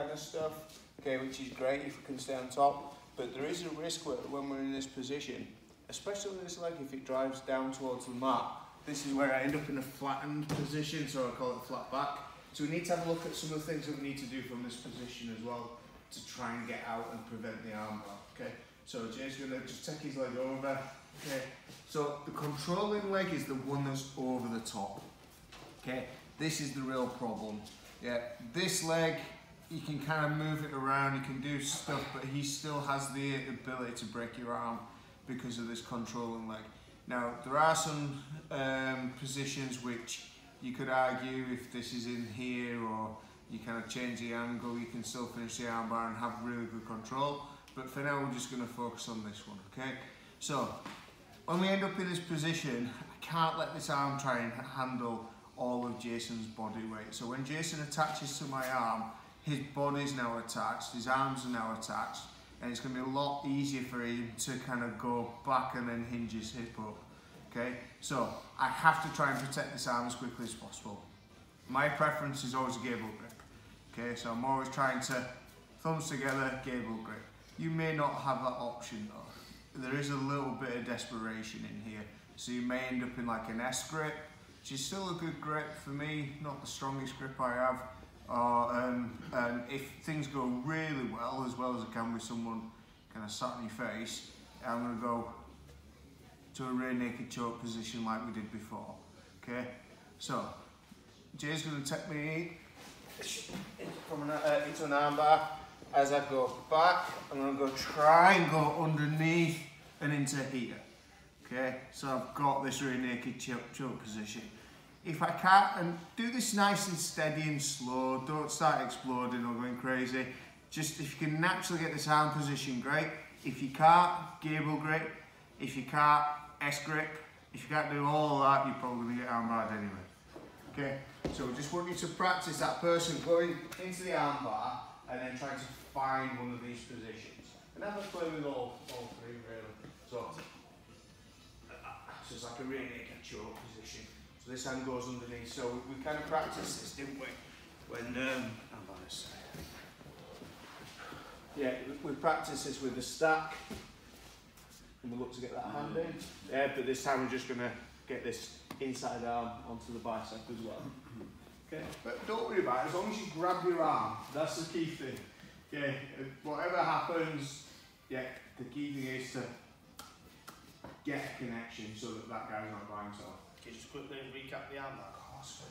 kind of stuff, okay, which is great if we can stay on top. But there is a risk when we're in this position, especially this leg, if it drives down towards the mat, this is where I end up in a flattened position, so I call it flat back. So we need to have a look at some of the things that we need to do from this position as well to try and get out and prevent the armbar. Okay, so Jay's gonna just take his leg over. Okay, so the controlling leg is the one that's over the top. Okay, this is the real problem. Yeah, this leg, you can kind of move it around, you can do stuff, but he still has the ability to break your arm because of this controlling leg. Now, there are some um, positions which you could argue if this is in here or you kind of change the angle, you can still finish the armbar and have really good control. But for now, we're just going to focus on this one, okay? So, when we end up in this position, I can't let this arm try and handle all of Jason's body weight. So when Jason attaches to my arm, his body's now attached, his arms are now attached, and it's going to be a lot easier for him to kind of go back and then hinge his hip up. Okay, so I have to try and protect this arm as quickly as possible. My preference is always a gable grip. Okay, so I'm always trying to thumbs together, gable grip. You may not have that option though. There is a little bit of desperation in here. So you may end up in like an S grip, which is still a good grip for me, not the strongest grip I have. Or um, um, if things go really well, as well as it can with someone kind of sat in your face, I'm going to go to a rear naked choke position like we did before. Okay, so Jay's going to take me from an, uh, into an armbar. As I go back, I'm going to go try and go underneath and into here. Okay, so I've got this rear naked choke, choke position. If I can't, and do this nice and steady and slow, don't start exploding or going crazy. Just if you can naturally get this arm position, great. If you can't, gable grip. If you can't, S grip. If you can't do all that, you're probably to get armbarred anyway. Okay, so we just want you to practice that person going into the armbar and then trying to find one of these positions. And have a play with all, all three really. So, so it's like a rear naked choke position. So this hand goes underneath. So we, kind of practiced this, didn't we? When, um, I'm on this side. Yeah, we, practiced this with the stack and we look to get that hand in. Yeah, but this time we're just going to get this inside arm onto the bicep as well. Okay, but don't worry about it, as long as you grab your arm, that's the key thing. Okay, whatever happens, yeah, the key thing is to get a connection so that that guy's not by himself. Can you just quickly recap the arm? Of course,